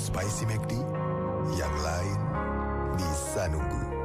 Spicy McD, yang lain bisa nunggu.